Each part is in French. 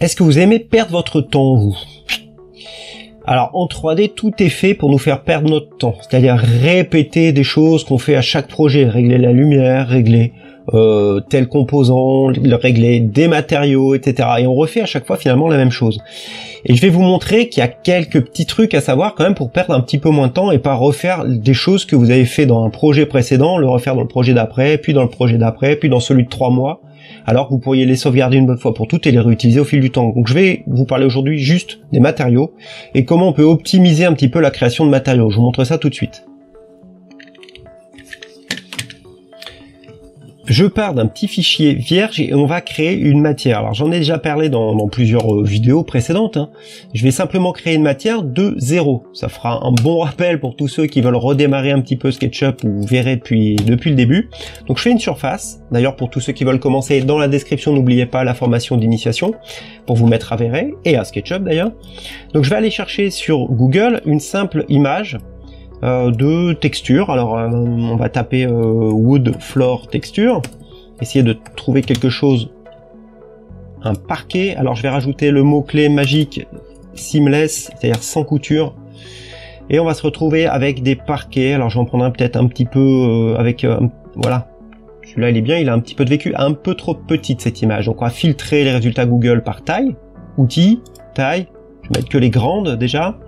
Est-ce que vous aimez perdre votre temps, vous? Alors en 3D, tout est fait pour nous faire perdre notre temps, c'est-à-dire répéter des choses qu'on fait à chaque projet, régler la lumière, régler euh, tel composant, régler des matériaux, etc. Et on refait à chaque fois finalement la même chose. Et je vais vous montrer qu'il y a quelques petits trucs à savoir quand même pour perdre un petit peu moins de temps et pas refaire des choses que vous avez fait dans un projet précédent, le refaire dans le projet d'après, puis dans le projet d'après, puis dans celui de trois mois alors que vous pourriez les sauvegarder une bonne fois pour toutes et les réutiliser au fil du temps. Donc je vais vous parler aujourd'hui juste des matériaux et comment on peut optimiser un petit peu la création de matériaux. Je vous montre ça tout de suite. Je pars d'un petit fichier vierge et on va créer une matière. Alors j'en ai déjà parlé dans, plusieurs euh, vidéos précédentes. Hein. Je vais simplement créer une matière de zéro. Ça fera un bon rappel pour tous ceux qui veulent redémarrer un petit peu SketchUp ou verrez depuis, depuis le début. Donc je fais une surface. D'ailleurs pour tous ceux qui veulent commencer, dans la description n'oubliez pas la formation d'initiation pour vous mettre à Verret et à SketchUp d'ailleurs. Donc je vais aller chercher sur Google une simple image de texture. Alors euh, on va taper euh, wood floor texture, essayer de trouver quelque chose, un parquet. Alors je vais rajouter le mot clé magique seamless, c'est-à-dire sans couture. Et on va se retrouver avec des parquets. Alors j'en prendrai peut-être un petit peu avec voilà. Celui-là il est bien, il a un petit peu de vécu, un peu trop petite cette image. Donc on va filtrer les résultats Google par taille, outils, taille. Je vais mettre que les grandes déjà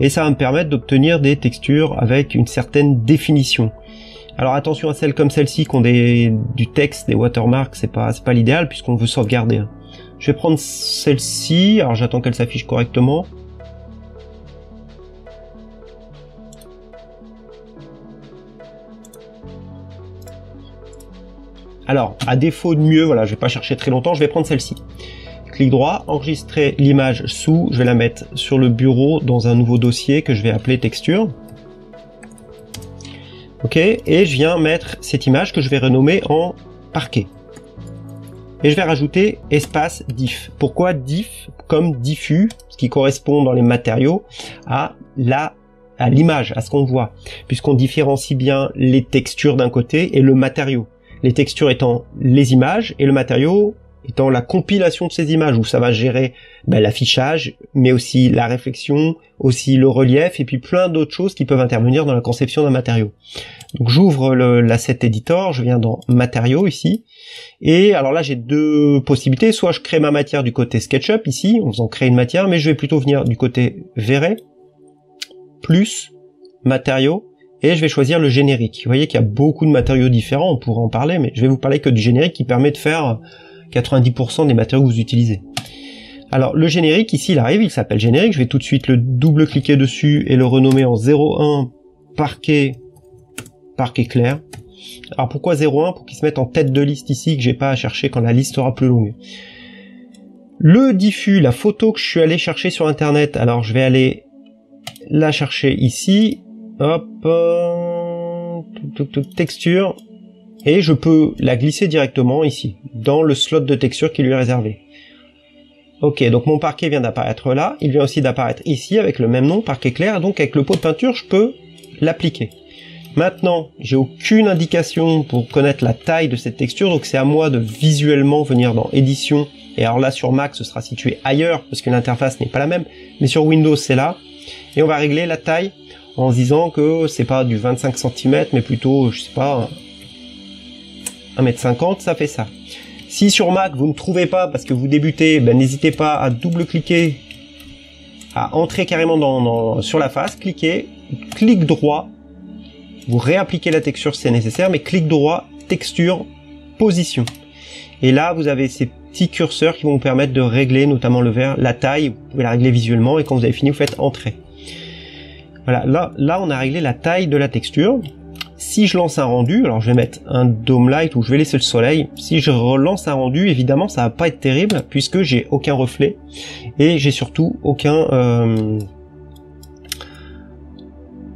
et ça va me permettre d'obtenir des textures avec une certaine définition. Alors attention à celles comme celle-ci qui ont du texte, des watermarks, c'est pas, pas l'idéal puisqu'on veut sauvegarder. Hein. Je vais prendre celle-ci, alors j'attends qu'elle s'affiche correctement. Alors, à défaut de mieux, voilà, je vais pas chercher très longtemps, je vais prendre celle-ci clic droit, enregistrer l'image sous, je vais la mettre sur le bureau dans un nouveau dossier que je vais appeler texture. Ok, et je viens mettre cette image que je vais renommer en parquet. Et je vais rajouter espace diff. Pourquoi diff comme diffus, ce qui correspond dans les matériaux à la à l'image, à ce qu'on voit, puisqu'on différencie bien les textures d'un côté et le matériau. Les textures étant les images et le matériau étant la compilation de ces images où ça va gérer ben, l'affichage, mais aussi la réflexion, aussi le relief et puis plein d'autres choses qui peuvent intervenir dans la conception d'un matériau. Donc j'ouvre l'asset editor, je viens dans matériaux ici, et alors là j'ai deux possibilités, soit je crée ma matière du côté SketchUp ici, en faisant créer une matière, mais je vais plutôt venir du côté Verret, plus matériaux, et je vais choisir le générique. Vous voyez qu'il y a beaucoup de matériaux différents, on pourra en parler, mais je vais vous parler que du générique qui permet de faire 90% des matériaux que vous utilisez. Alors le générique ici il arrive, il s'appelle générique, je vais tout de suite le double-cliquer dessus et le renommer en 01 parquet parquet clair. Alors pourquoi 01 Pour qu'il se mette en tête de liste ici, que j'ai pas à chercher quand la liste sera plus longue. Le diffus, la photo que je suis allé chercher sur internet, alors je vais aller la chercher ici. Hop, euh, texture, et je peux la glisser directement ici, dans le slot de texture qui lui est réservé. Ok, donc mon parquet vient d'apparaître là, il vient aussi d'apparaître ici avec le même nom, parquet clair, donc avec le pot de peinture, je peux l'appliquer. Maintenant, j'ai aucune indication pour connaître la taille de cette texture, donc c'est à moi de visuellement venir dans édition, et alors là sur Mac ce sera situé ailleurs, parce que l'interface n'est pas la même, mais sur Windows c'est là, et on va régler la taille en se disant que c'est pas du 25 cm, mais plutôt, je sais pas, 1m50, ça fait ça. Si sur Mac vous ne trouvez pas parce que vous débutez, ben, n'hésitez pas à double-cliquer, à entrer carrément dans, sur la face, cliquez, clic droit, vous réappliquez la texture si c'est nécessaire, mais clic droit, texture, position. Et là, vous avez ces petits curseurs qui vont vous permettre de régler notamment le vert, la taille, vous pouvez la régler visuellement et quand vous avez fini, vous faites entrer. Voilà, là, là on a réglé la taille de la texture. Si je lance un rendu, alors je vais mettre un dome light ou je vais laisser le soleil. Si je relance un rendu, évidemment, ça va pas être terrible puisque j'ai aucun reflet et j'ai surtout aucun euh,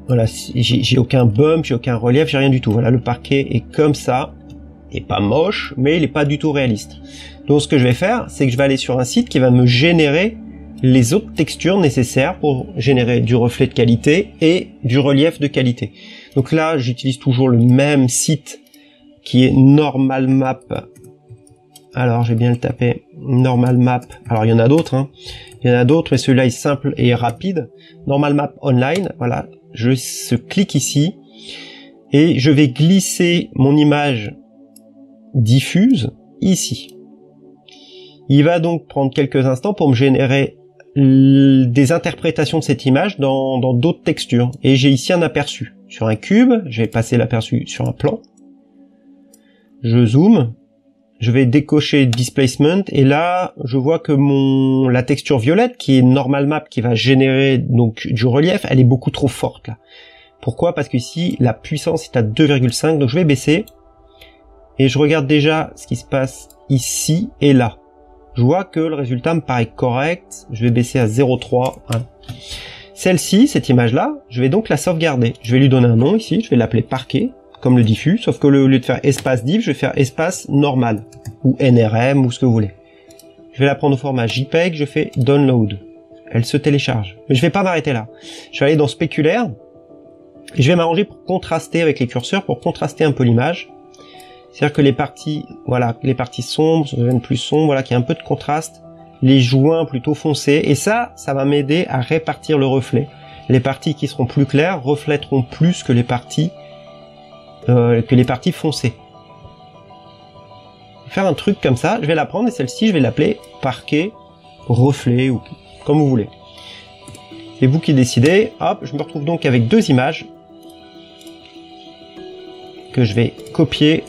voilà, j'ai aucun bump, j'ai aucun relief, j'ai rien du tout. Voilà, le parquet est comme ça, il est pas moche, mais il est pas du tout réaliste. Donc ce que je vais faire, c'est que je vais aller sur un site qui va me générer les autres textures nécessaires pour générer du reflet de qualité et du relief de qualité. Donc là, j'utilise toujours le même site qui est normalmap Alors, j'ai bien le taper normal map. Alors, il y en a d'autres. Hein. Il y en a d'autres, mais celui-là est simple et rapide. Normal map online. Voilà. Je clique ici et je vais glisser mon image diffuse ici. Il va donc prendre quelques instants pour me générer des interprétations de cette image dans d'autres textures. Et j'ai ici un aperçu. Sur un cube, je vais passer l'aperçu sur un plan. Je zoome, je vais décocher displacement et là je vois que mon la texture violette qui est normal map qui va générer donc du relief elle est beaucoup trop forte pourquoi? Parce qu'ici la puissance est à 2,5 donc je vais baisser. Et je regarde déjà ce qui se passe ici et là. Je vois que le résultat me paraît correct. Je vais baisser à 0,3 hein. Celle-ci cette image là je vais donc la sauvegarder je vais lui donner un nom ici je vais l'appeler parquet comme le diffus, sauf que au lieu de faire espace div, je vais faire espace normal, ou NRM, ou ce que vous voulez. Je vais la prendre au format JPEG, je fais download. Elle se télécharge. Mais je vais pas m'arrêter là. Je vais aller dans spéculaire, et je vais m'arranger pour contraster avec les curseurs, pour contraster un peu l'image. C'est-à-dire que les parties, voilà, les parties sombres deviennent plus sombres, voilà, qu'il y a un peu de contraste, les joints plutôt foncés, et ça, ça va m'aider à répartir le reflet. Les parties qui seront plus claires reflèteront plus que les parties euh, que les parties foncées. Faire un truc comme ça, je vais la prendre et celle-ci, je vais l'appeler parquet, reflet ou comme vous voulez. C'est vous qui décidez. Hop, je me retrouve donc avec deux images que je vais copier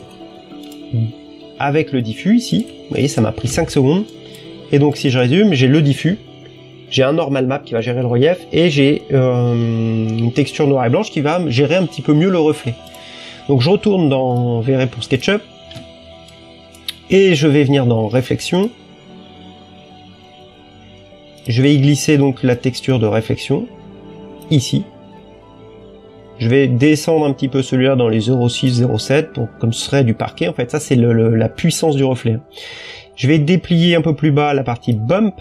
avec le diffus ici. Vous voyez, ça m'a pris 5 secondes. Et donc si je résume, j'ai le diffus, j'ai un normal map qui va gérer le relief et j'ai euh, une texture noire et blanche qui va gérer un petit peu mieux le reflet. Donc je retourne dans VRE pour SketchUp et je vais venir dans réflexion. Je vais y glisser donc la texture de réflexion ici. Je vais descendre un petit peu celui-là dans les 0,6, 0,7 pour comme ce serait du parquet. En fait, ça c'est la puissance du reflet. Je vais déplier un peu plus bas la partie bump.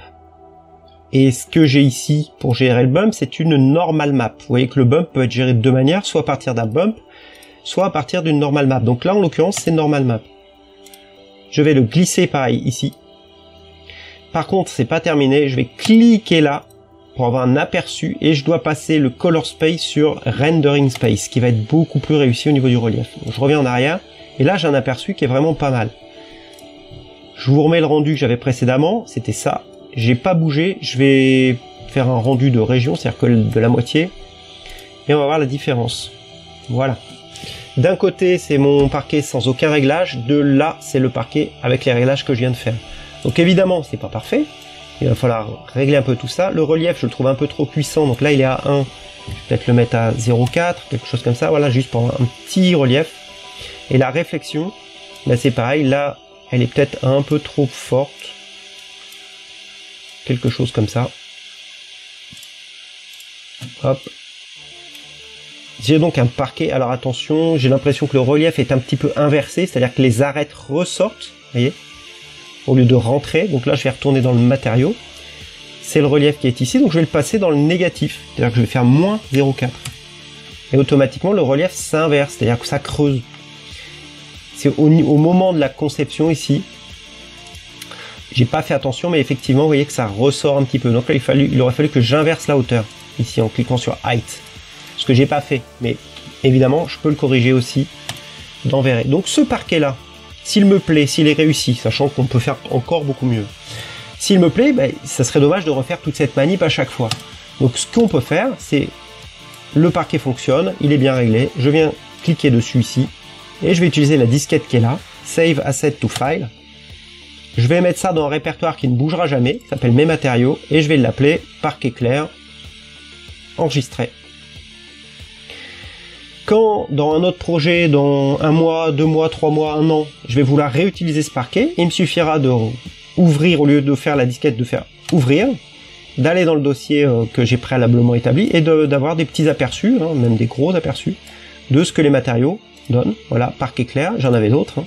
Et ce que j'ai ici pour gérer le bump, c'est une normal map. Vous voyez que le bump peut être géré de deux manières, soit à partir d'un bump, soit à partir d'une normal map. Donc là, en l'occurrence, c'est normal map. Je vais le glisser pareil ici. Par contre, c'est pas terminé. Je vais cliquer là pour avoir un aperçu et je dois passer le color space sur rendering space qui va être beaucoup plus réussi au niveau du relief. je reviens en arrière et là j'ai un aperçu qui est vraiment pas mal. Je vous remets le rendu que j'avais précédemment, c'était ça. J'ai pas bougé, je vais faire un rendu de région, c'est-à-dire que de la moitié et on va voir la différence. Voilà. D'un côté, c'est mon parquet sans aucun réglage. De là, c'est le parquet avec les réglages que je viens de faire. Donc évidemment, c'est pas parfait. Il va falloir régler un peu tout ça. Le relief, je le trouve un peu trop puissant. Donc là, il est à 1. Je vais peut-être le mettre à 0,4, quelque chose comme ça. Voilà, juste pour un petit relief. Et la réflexion, là, c'est pareil. Là, elle est peut-être un peu trop forte. Quelque chose comme ça. Hop, j'ai donc un parquet, alors attention, j'ai l'impression que le relief est un petit peu inversé, c'est-à-dire que les arêtes ressortent, vous voyez, au lieu de rentrer. Donc là, je vais retourner dans le matériau. C'est le relief qui est ici, donc je vais le passer dans le négatif, c'est-à-dire que je vais faire moins 0,4. Et automatiquement, le relief s'inverse, c'est-à-dire que ça creuse. C'est au, moment de la conception ici, j'ai pas fait attention, mais effectivement, vous voyez que ça ressort un petit peu. Donc là, il, il aurait fallu que j'inverse la hauteur, ici, en cliquant sur Height ce que j'ai pas fait. Mais évidemment, je peux le corriger aussi dans Donc ce parquet-là, s'il me plaît, s'il est réussi, sachant qu'on peut faire encore beaucoup mieux, s'il me plaît, ben, ça serait dommage de refaire toute cette manip à chaque fois. Donc ce qu'on peut faire, c'est le parquet fonctionne, il est bien réglé, je viens cliquer dessus ici, et je vais utiliser la disquette qui est là, Save Asset to File. Je vais mettre ça dans un répertoire qui ne bougera jamais, s'appelle Mes matériaux, et je vais l'appeler parquet clair, enregistré. Quand dans un autre projet, dans un mois, deux mois, trois mois, un an, je vais vouloir réutiliser ce parquet, il me suffira de ouvrir au lieu de faire la disquette, de faire ouvrir, d'aller dans le dossier euh, que j'ai préalablement établi et d'avoir des petits aperçus, hein, même des gros aperçus, de ce que les matériaux donnent. Voilà, parquet clair, j'en avais d'autres. Hein.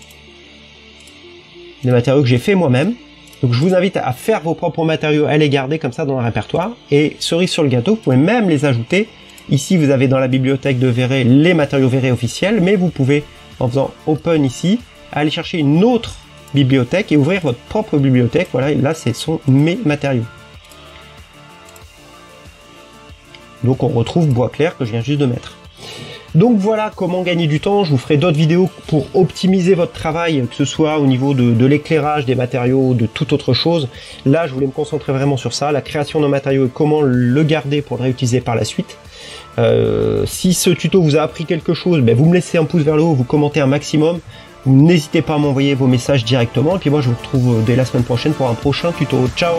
Des matériaux que j'ai fait moi-même. Donc je vous invite à faire vos propres matériaux, à les garder comme ça dans un répertoire. Et cerise sur le gâteau, vous pouvez même les ajouter Ici, vous avez dans la bibliothèque de Verret les matériaux Verret officiels, mais vous pouvez, en faisant Open ici, aller chercher une autre bibliothèque et ouvrir votre propre bibliothèque. Voilà, là, ce sont mes matériaux. Donc on retrouve bois clair que je viens juste de mettre. Donc voilà comment gagner du temps. Je vous ferai d'autres vidéos pour optimiser votre travail, que ce soit au niveau de, l'éclairage, des matériaux, de toute autre chose. Là, je voulais me concentrer vraiment sur ça, la création d'un matériau et comment le garder pour le réutiliser par la suite. Euh, si ce tuto vous a appris quelque chose, ben vous me laissez un pouce vers le haut, vous commentez un maximum. N'hésitez pas à m'envoyer vos messages directement. Et puis moi, je vous retrouve dès la semaine prochaine pour un prochain tuto. Ciao